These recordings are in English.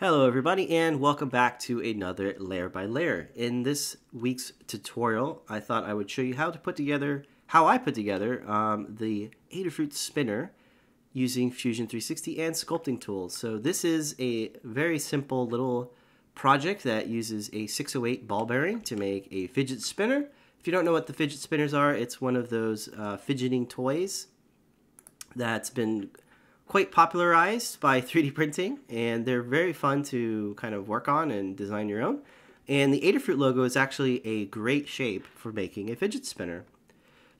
Hello everybody and welcome back to another layer by layer. In this week's tutorial I thought I would show you how to put together, how I put together um, the Adafruit spinner using Fusion 360 and sculpting tools. So this is a very simple little project that uses a 608 ball bearing to make a fidget spinner. If you don't know what the fidget spinners are, it's one of those uh, fidgeting toys that's been quite popularized by 3D printing, and they're very fun to kind of work on and design your own. And the Adafruit logo is actually a great shape for making a fidget spinner.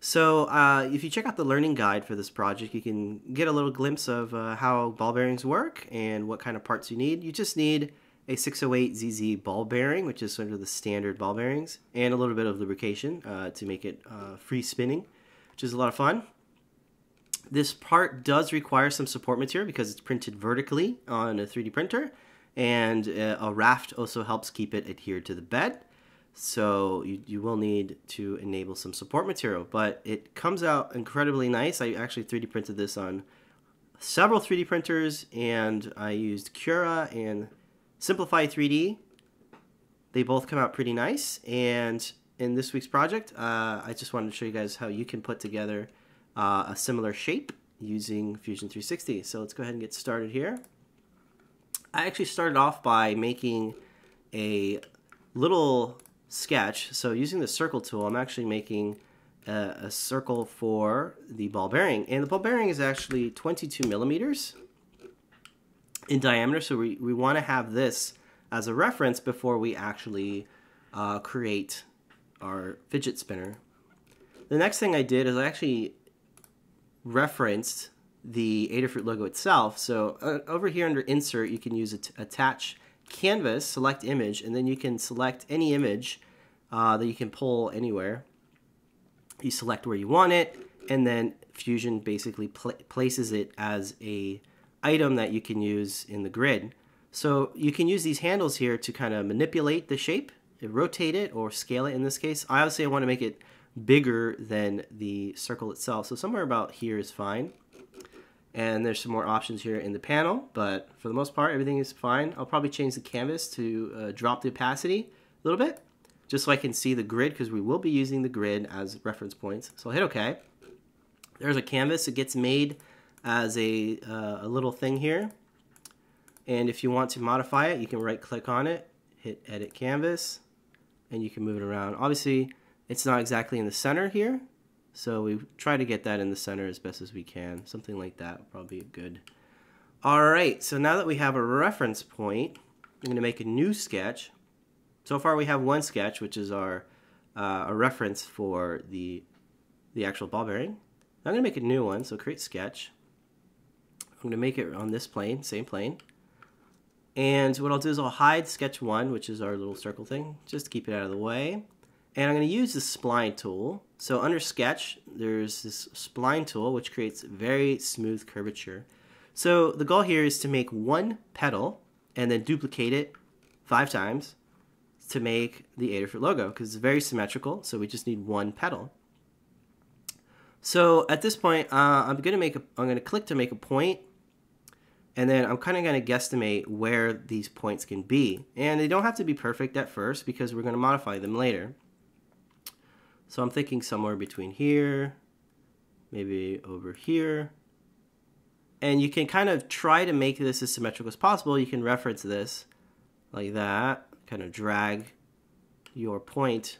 So uh, if you check out the learning guide for this project, you can get a little glimpse of uh, how ball bearings work and what kind of parts you need. You just need a 608ZZ ball bearing, which is sort of the standard ball bearings, and a little bit of lubrication uh, to make it uh, free spinning, which is a lot of fun. This part does require some support material because it's printed vertically on a 3D printer and uh, a raft also helps keep it adhered to the bed. So you, you will need to enable some support material, but it comes out incredibly nice. I actually 3D printed this on several 3D printers and I used Cura and Simplify 3D. They both come out pretty nice and in this week's project, uh, I just wanted to show you guys how you can put together uh, a similar shape using Fusion 360. So let's go ahead and get started here. I actually started off by making a little sketch. So using the circle tool, I'm actually making a, a, circle for the ball bearing. And the ball bearing is actually 22 millimeters in diameter. So we, we want to have this as a reference before we actually uh, create our fidget spinner. The next thing I did is I actually referenced the Adafruit logo itself. So uh, over here under Insert, you can use attach canvas, select image, and then you can select any image uh, that you can pull anywhere. You select where you want it, and then Fusion basically pl places it as a item that you can use in the grid. So you can use these handles here to kind of manipulate the shape, rotate it, or scale it in this case. I obviously want to make it bigger than the circle itself. So somewhere about here is fine. And there's some more options here in the panel, but for the most part, everything is fine. I'll probably change the canvas to uh, drop the opacity a little bit, just so I can see the grid, because we will be using the grid as reference points. So I'll hit OK. There's a canvas. It gets made as a, uh, a little thing here. And if you want to modify it, you can right click on it, hit edit canvas, and you can move it around. Obviously, it's not exactly in the center here, so we try to get that in the center as best as we can. Something like that probably good. All right, so now that we have a reference point, I'm to make a new sketch. So far we have one sketch, which is our uh, a reference for the, the actual ball bearing. I'm to make a new one, so create sketch. I'm to make it on this plane, same plane. And what I'll do is I'll hide sketch one, which is our little circle thing, just to keep it out of the way. And I'm going to use the spline tool. So under sketch, there's this spline tool, which creates very smooth curvature. So the goal here is to make one petal and then duplicate it five times to make the Adafruit logo because it's very symmetrical. So we just need one petal. So at this point, uh, I'm going to make a, I'm going to click to make a point, and then I'm kind of going to guesstimate where these points can be. And they don't have to be perfect at first because we're going to modify them later. So I'm thinking somewhere between here, maybe over here. And you can kind of try to make this as symmetrical as possible. You can reference this like that, kind of drag your point,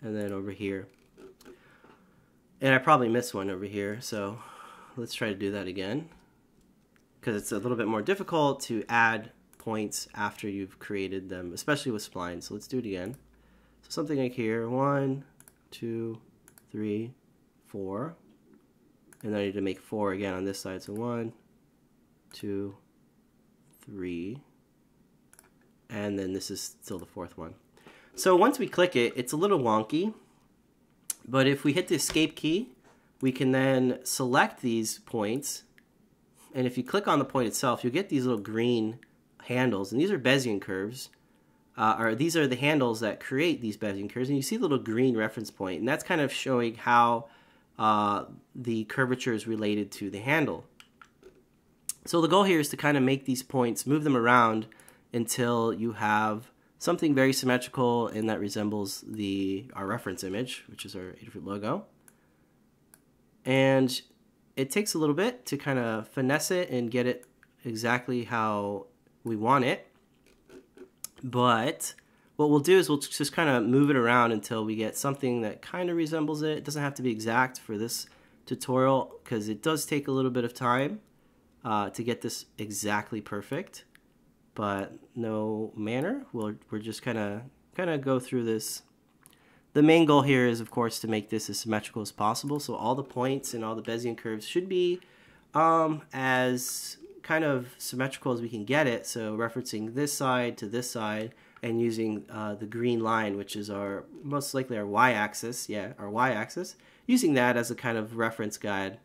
and then over here. And I probably missed one over here, so let's try to do that again. Because it's a little bit more difficult to add points after you've created them, especially with splines. So let's do it again. So something like here, one, two, three, four. And then I need to make four again on this side. So one, two, three. And then this is still the fourth one. So once we click it, it's a little wonky. But if we hit the escape key, we can then select these points. And if you click on the point itself, you'll get these little green handles. And these are Bezier curves uh, or these are the handles that create these Bezier curves. And you see the little green reference point, and that's kind of showing how uh, the curvature is related to the handle. So the goal here is to kind of make these points, move them around until you have something very symmetrical and that resembles the our reference image, which is our Adafruit logo. And it takes a little bit to kind of finesse it and get it exactly how we want it. But what we'll do is we'll just kind of move it around until we get something that kind of resembles it. It doesn't have to be exact for this tutorial because it does take a little bit of time uh, to get this exactly perfect. But no manner. We'll, we're just kind of kind of go through this. The main goal here is, of course, to make this as symmetrical as possible. So all the points and all the Bezier curves should be um, as kind of symmetrical as we can get it. So referencing this side to this side and using uh, the green line, which is our most likely our y-axis, yeah, our y-axis, using that as a kind of reference guide.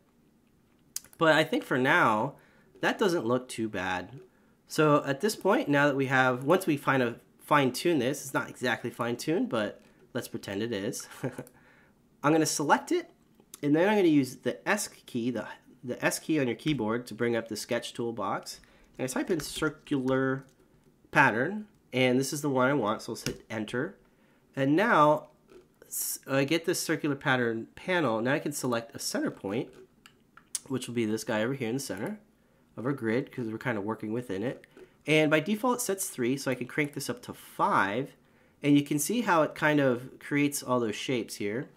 But I think for now, that doesn't look too bad. So at this point, now that we have, once we find a fine tune this, it's not exactly fine tuned, but let's pretend it is. I'm going to select it, and then I'm going to use the S key, the, the S key on your keyboard to bring up the sketch toolbox. And I type in circular pattern, and this is the one I want, so let's hit enter. And now I get this circular pattern panel. Now I can select a center point, which will be this guy over here in the center of our grid because we're kind of working within it. And by default it sets 3, so I can crank this up to 5. And you can see how it kind of creates all those shapes here.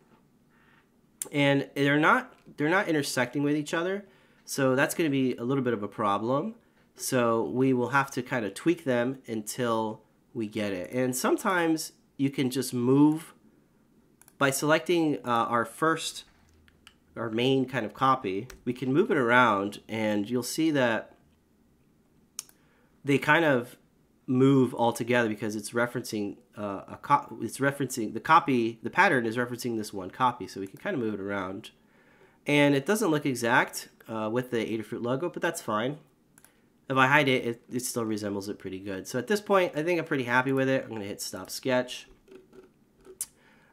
And they're not they're not intersecting with each other, so that's going to be a little bit of a problem. So we will have to kind of tweak them until we get it. And sometimes you can just move by selecting uh, our first our main kind of copy, we can move it around and you'll see that they kind of move all together because it's referencing uh, a co- it's referencing the copy the pattern is referencing this one copy so we can kind of move it around. And it doesn't look exact uh, with the Adafruit logo but that's fine. If I hide it, it, it still resembles it pretty good. So at this point I think I'm pretty happy with it. I'm gonna hit stop sketch.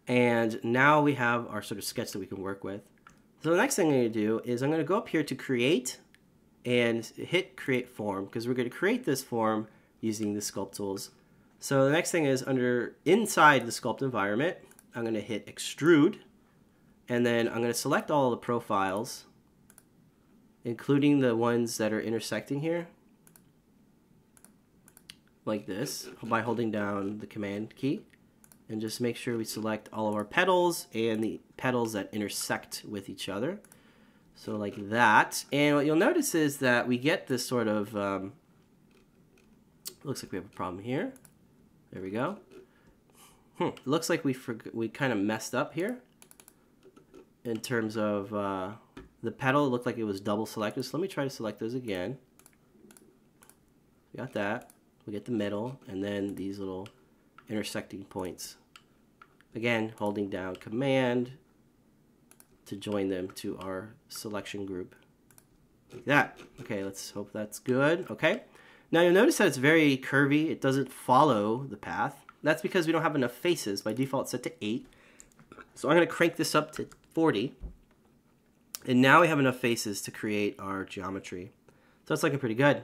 And now we have our sort of sketch that we can work with. So the next thing I'm to do is I'm going to go up here to create and hit create form because we're going to create this form using the sculpt tools. So the next thing is under inside the sculpt environment, I'm going to hit extrude and then I'm going to select all the profiles including the ones that are intersecting here like this by holding down the command key and just make sure we select all of our petals and the petals that intersect with each other. So like that. And what you'll notice is that we get this sort of, um, looks like we have a problem here. There we go. Hmm. Looks like we we kind of messed up here in terms of uh, the petal. It looked like it was double selected. So let me try to select those again. We Got that. We get the middle and then these little intersecting points. Again, holding down Command to join them to our selection group. Like that. Okay, let's hope that's good. Okay. Now you'll notice that it's very curvy. It doesn't follow the path. That's because we don't have enough faces. By default, set to 8. So I'm going to crank this up to 40. And now we have enough faces to create our geometry. So that's looking pretty good.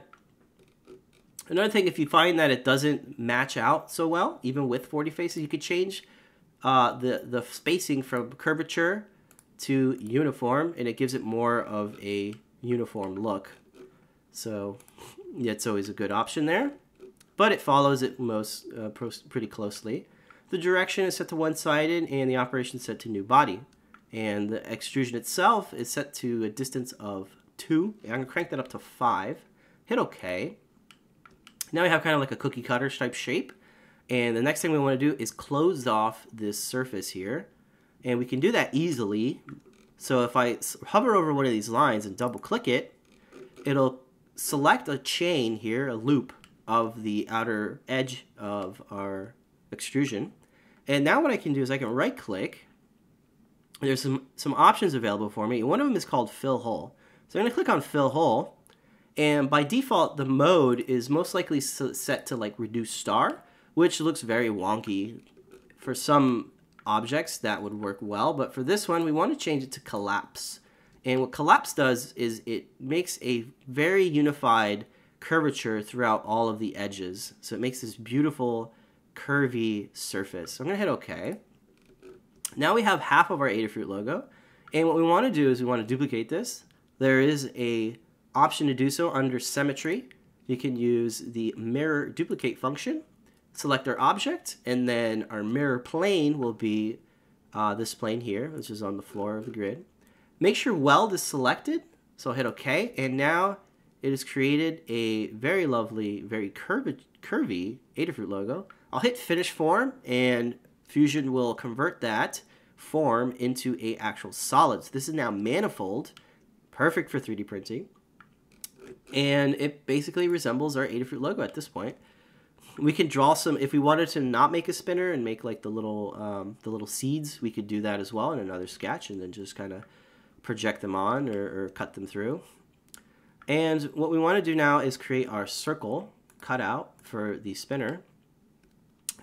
Another thing, if you find that it doesn't match out so well, even with 40 faces, you could change uh, the, the spacing from curvature to uniform, and it gives it more of a uniform look. So it's always a good option there, but it follows it most uh, pretty closely. The direction is set to one-sided, and the operation set to new body. And the extrusion itself is set to a distance of 2. I'm going to crank that up to 5. Hit OK. Now we have kind of like a cookie cutter type shape. And the next thing we want to do is close off this surface here. And we can do that easily. So if I hover over one of these lines and double click it, it'll select a chain here, a loop of the outer edge of our extrusion. And now what I can do is I can right click. There's some, some options available for me. One of them is called fill hole. So I'm going to click on fill hole and by default, the mode is most likely set to like reduce star, which looks very wonky. For some objects, that would work well, but for this one, we want to change it to collapse. And what collapse does is it makes a very unified curvature throughout all of the edges. So it makes this beautiful curvy surface. So I'm to hit OK. Now we have half of our Adafruit logo. And what we want to do is we want to duplicate this. There is a option to do so under symmetry. You can use the mirror duplicate function, select our object, and then our mirror plane will be uh, this plane here, which is on the floor of the grid. Make sure weld is selected, so I'll hit OK, and now it has created a very lovely, very curvy, curvy Adafruit logo. I'll hit finish form, and Fusion will convert that form into a actual solid. So this is now manifold, perfect for 3D printing. And it basically resembles our Adafruit logo at this point. We can draw some, if we wanted to not make a spinner and make like the little, um, the little seeds, we could do that as well in another sketch and then just kind of project them on or, or cut them through. And what we want to do now is create our circle cutout for the spinner.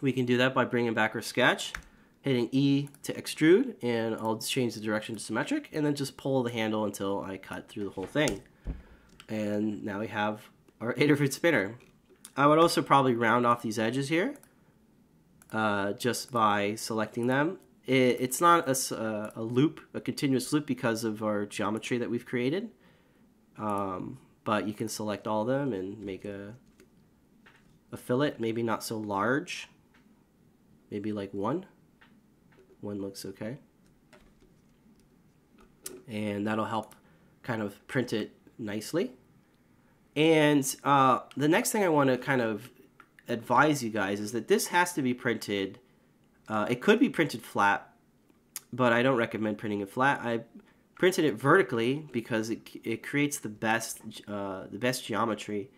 We can do that by bringing back our sketch, hitting E to extrude, and I'll change the direction to symmetric, and then just pull the handle until I cut through the whole thing. And now we have our Adafruit spinner. I would also probably round off these edges here, uh, just by selecting them. It, it's not a, a, loop, a continuous loop because of our geometry that we've created. Um, but you can select all of them and make a, a fillet, maybe not so large, maybe like one. One looks okay. And that'll help kind of print it nicely. And uh, the next thing I want to kind of advise you guys is that this has to be printed. Uh, it could be printed flat, but I don't recommend printing it flat. I printed it vertically because it, it creates the best uh, the best geometry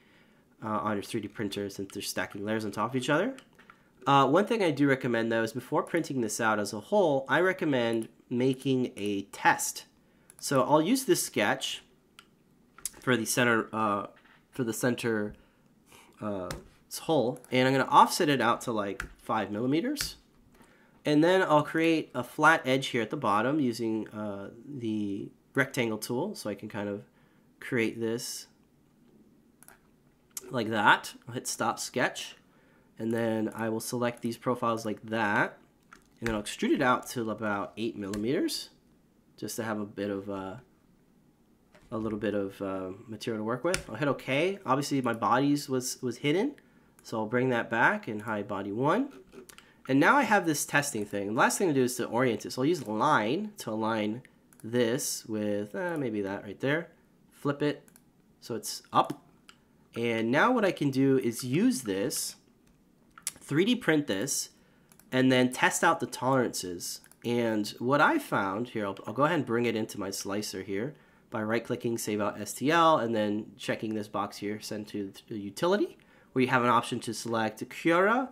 uh, on your 3D printer since they're stacking layers on top of each other. Uh, one thing I do recommend though is before printing this out as a whole, I recommend making a test. So I'll use this sketch for the center uh, for the center uh, hole, and I'm going to offset it out to like five millimeters. And then I'll create a flat edge here at the bottom using uh, the rectangle tool, so I can kind of create this like that. I'll hit stop sketch and then I will select these profiles like that and then I'll extrude it out to about 8 millimeters just to have a bit of uh, a little bit of uh, material to work with. I'll hit OK. Obviously my bodies was, was hidden so I'll bring that back and hide body 1. And now I have this testing thing. The last thing to do is to orient it. So I'll use line to align this with uh, maybe that right there. Flip it so it's up. And now what I can do is use this 3D print this, and then test out the tolerances. And what I found, here, I'll, I'll go ahead and bring it into my slicer here by right-clicking Save Out STL, and then checking this box here, Send to Utility, where you have an option to select Cura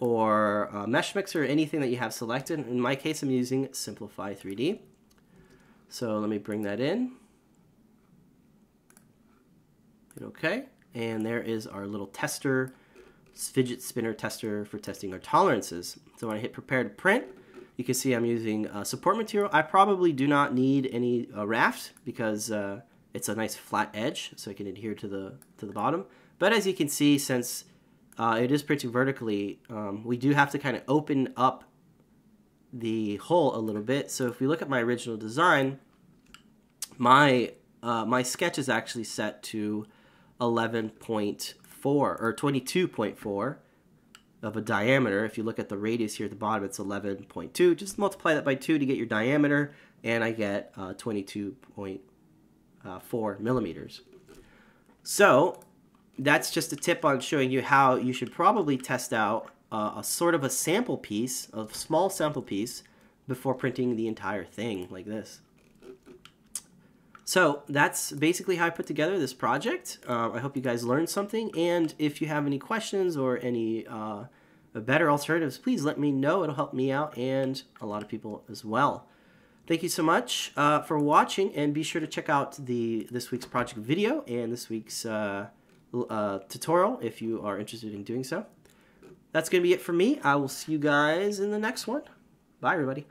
or uh, Mesh Mixer, or anything that you have selected. In my case, I'm using Simplify 3D. So let me bring that in. Hit OK. And there is our little tester fidget spinner tester for testing our tolerances. So when I hit prepare to print, you can see I'm using uh, support material. I probably do not need any uh, raft because uh, it's a nice flat edge so I can adhere to the, to the bottom. But as you can see, since uh, it is printing vertically, um, we do have to kind of open up the hole a little bit. So if we look at my original design, my, uh, my sketch is actually set to 11.4 or 22.4 of a diameter. If you look at the radius here at the bottom, it's 11.2. Just multiply that by 2 to get your diameter, and I get uh, 22.4 uh, millimeters. So that's just a tip on showing you how you should probably test out uh, a sort of a sample piece, a small sample piece, before printing the entire thing like this. So that's basically how I put together this project. Uh, I hope you guys learned something. And if you have any questions or any uh, better alternatives, please let me know. It'll help me out and a lot of people as well. Thank you so much uh, for watching, and be sure to check out the this week's project video and this week's uh, uh, tutorial if you are interested in doing so. That's going to be it for me. I will see you guys in the next one. Bye, everybody.